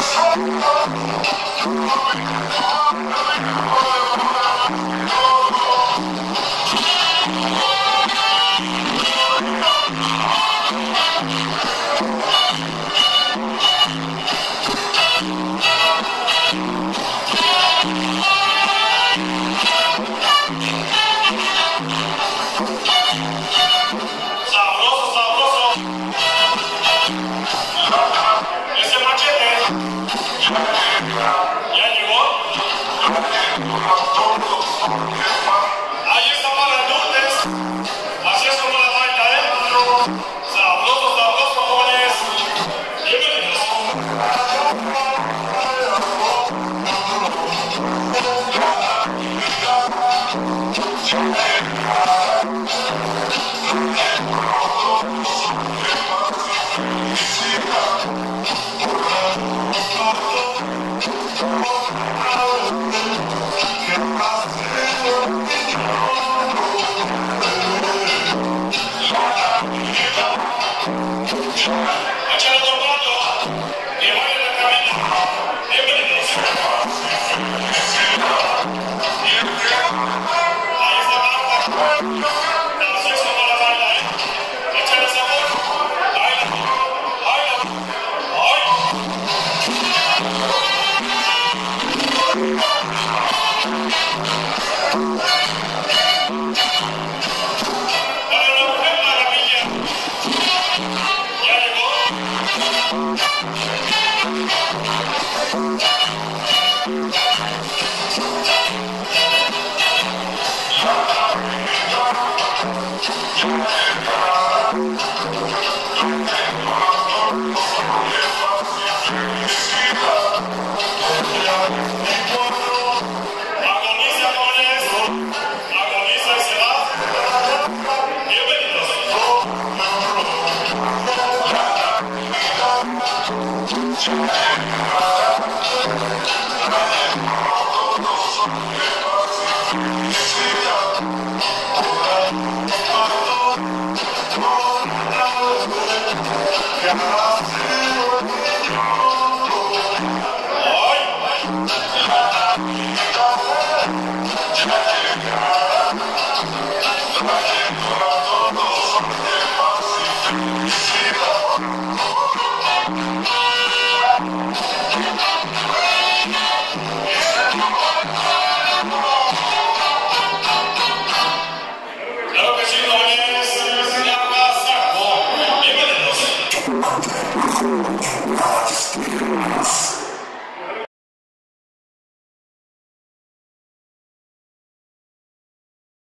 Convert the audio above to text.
I'm gonna go Llegó. Agoniza, Yeah.